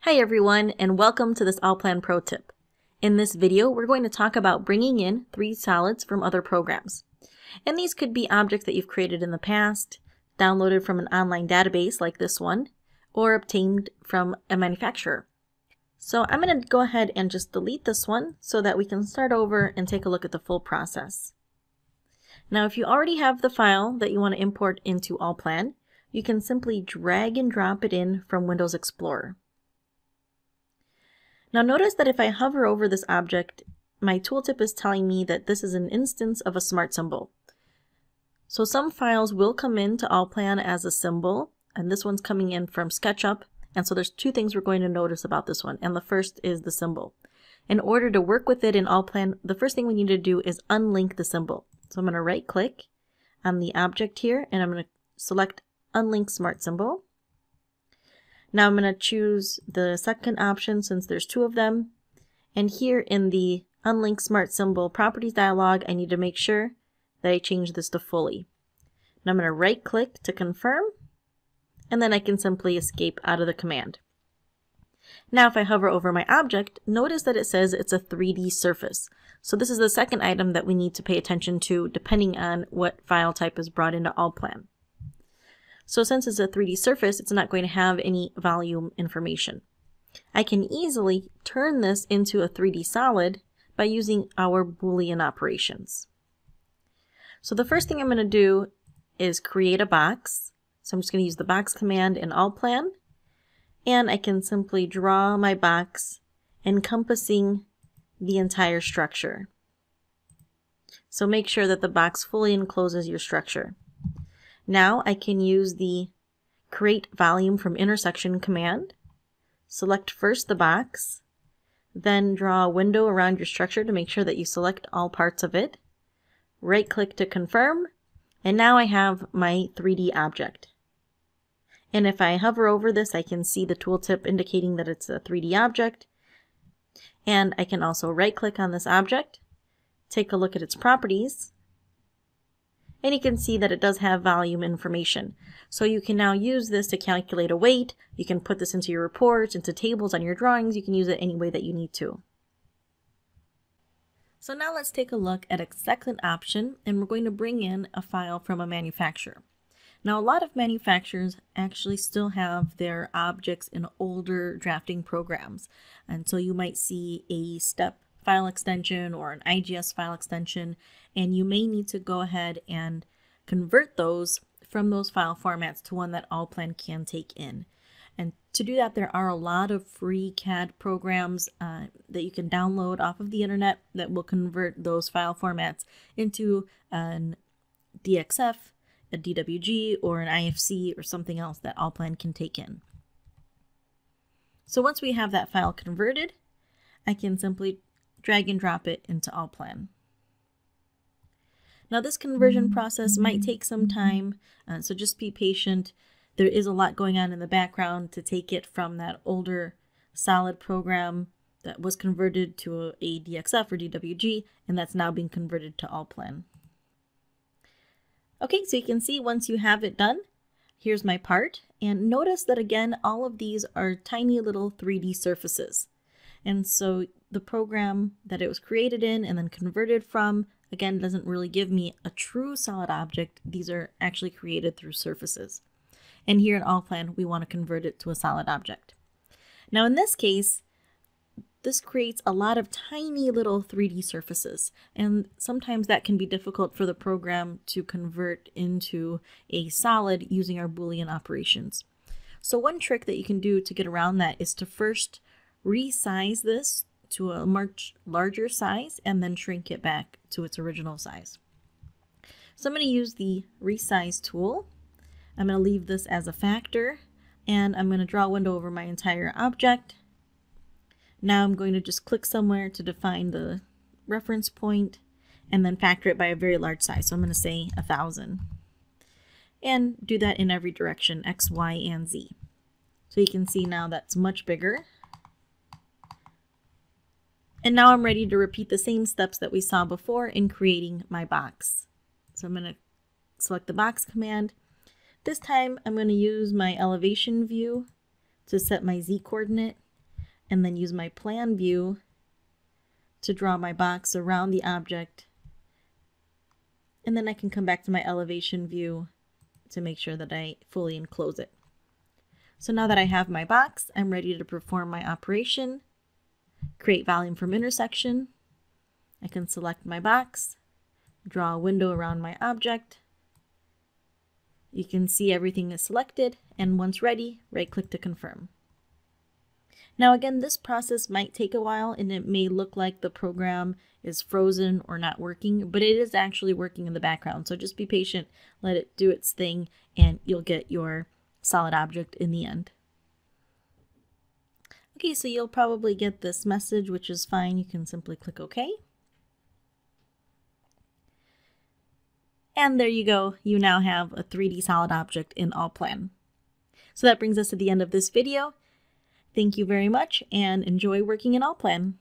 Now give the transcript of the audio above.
Hi everyone and welcome to this Allplan Pro tip. In this video, we're going to talk about bringing in 3D solids from other programs. And these could be objects that you've created in the past, downloaded from an online database like this one, or obtained from a manufacturer. So I'm going to go ahead and just delete this one so that we can start over and take a look at the full process. Now if you already have the file that you want to import into Allplan, you can simply drag and drop it in from Windows Explorer. Now notice that if I hover over this object, my tooltip is telling me that this is an instance of a smart symbol. So some files will come into Allplan as a symbol, and this one's coming in from SketchUp. And so there's two things we're going to notice about this one, and the first is the symbol. In order to work with it in Allplan, the first thing we need to do is unlink the symbol. So I'm going to right click on the object here, and I'm going to select Unlink Smart Symbol. Now I'm going to choose the second option since there's two of them. And here in the Unlink Smart Symbol Properties dialog, I need to make sure that I change this to fully. Now I'm going to right click to confirm, and then I can simply escape out of the command. Now if I hover over my object, notice that it says it's a 3D surface. So this is the second item that we need to pay attention to depending on what file type is brought into Allplan. So since it's a 3D surface, it's not going to have any volume information. I can easily turn this into a 3D solid by using our Boolean operations. So the first thing I'm going to do is create a box. So I'm just going to use the box command in Allplan. And I can simply draw my box encompassing the entire structure. So make sure that the box fully encloses your structure. Now I can use the create volume from intersection command. Select first the box, then draw a window around your structure to make sure that you select all parts of it. Right click to confirm, and now I have my 3D object. And if I hover over this, I can see the tooltip indicating that it's a 3D object. And I can also right click on this object, take a look at its properties, and you can see that it does have volume information. So you can now use this to calculate a weight, you can put this into your reports, into tables on your drawings, you can use it any way that you need to. So now let's take a look at a second option and we're going to bring in a file from a manufacturer. Now a lot of manufacturers actually still have their objects in older drafting programs and so you might see a step file extension or an IGS file extension, and you may need to go ahead and convert those from those file formats to one that Allplan can take in. And to do that, there are a lot of free CAD programs uh, that you can download off of the internet that will convert those file formats into an DXF, a DWG, or an IFC, or something else that Allplan can take in. So once we have that file converted, I can simply drag and drop it into Allplan. Now this conversion process might take some time, uh, so just be patient. There is a lot going on in the background to take it from that older solid program that was converted to a, a DXF or DWG, and that's now being converted to Allplan. Okay, so you can see once you have it done, here's my part, and notice that again, all of these are tiny little 3D surfaces. And so the program that it was created in and then converted from, again, doesn't really give me a true solid object. These are actually created through surfaces. And here in Allplan, we want to convert it to a solid object. Now in this case, this creates a lot of tiny little 3D surfaces, and sometimes that can be difficult for the program to convert into a solid using our Boolean operations. So one trick that you can do to get around that is to first resize this to a much larger size and then shrink it back to its original size. So I'm going to use the resize tool. I'm going to leave this as a factor and I'm going to draw a window over my entire object. Now I'm going to just click somewhere to define the reference point and then factor it by a very large size. So I'm going to say a thousand and do that in every direction, X, Y, and Z. So you can see now that's much bigger. And now I'm ready to repeat the same steps that we saw before in creating my box. So I'm going to select the box command This time I'm going to use my elevation view to set my z coordinate and then use my plan view to draw my box around the object. And then I can come back to my elevation view to make sure that I fully enclose it. So now that I have my box, I'm ready to perform my operation. Create volume from intersection. I can select my box, draw a window around my object. You can see everything is selected, and once ready, right-click to confirm. Now again, this process might take a while and it may look like the program is frozen or not working, but it is actually working in the background. So just be patient, let it do its thing, and you'll get your solid object in the end. Okay, so you'll probably get this message, which is fine. You can simply click OK. And there you go. You now have a 3D solid object in Allplan. So that brings us to the end of this video. Thank you very much and enjoy working in Allplan.